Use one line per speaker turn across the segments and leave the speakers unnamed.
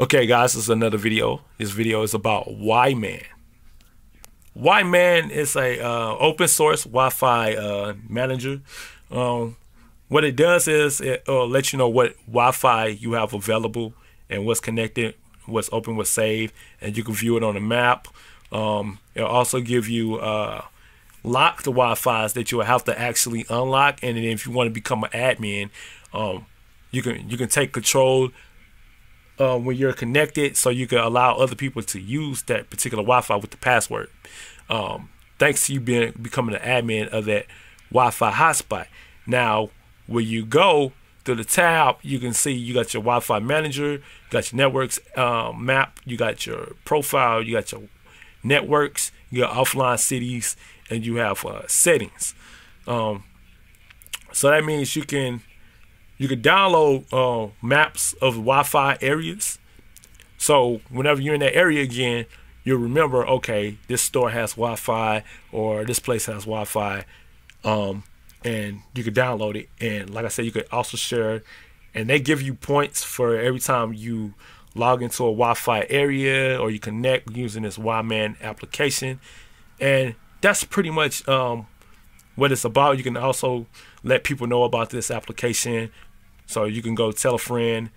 Okay, guys, this is another video. This video is about WiMan. WiMan is a uh, open source Wi-Fi uh, manager. Um, what it does is it will let you know what Wi-Fi you have available and what's connected, what's open, what's saved, and you can view it on the map. Um, it'll also give you uh, locked Wi-Fi's that you'll have to actually unlock, and then if you want to become an admin, um, you can you can take control uh, when you're connected so you can allow other people to use that particular Wi-Fi with the password. Um, thanks to you being becoming an admin of that Wi-Fi hotspot. Now, when you go to the tab, you can see you got your Wi-Fi manager, you got your networks um, map, you got your profile, you got your networks, you got offline cities, and you have uh, settings. Um, so that means you can you can download uh, maps of Wi-Fi areas. So whenever you're in that area again, you'll remember, okay, this store has Wi-Fi or this place has Wi-Fi, um, and you can download it. And like I said, you could also share, and they give you points for every time you log into a Wi-Fi area or you connect using this WiMan application. And that's pretty much um, what it's about. You can also let people know about this application so you can go tell a friend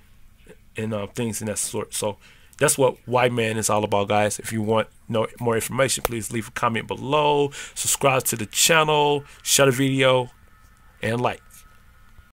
and uh, things in that sort. So that's what WiMan is all about, guys. If you want know more information, please leave a comment below. Subscribe to the channel, share the video, and like.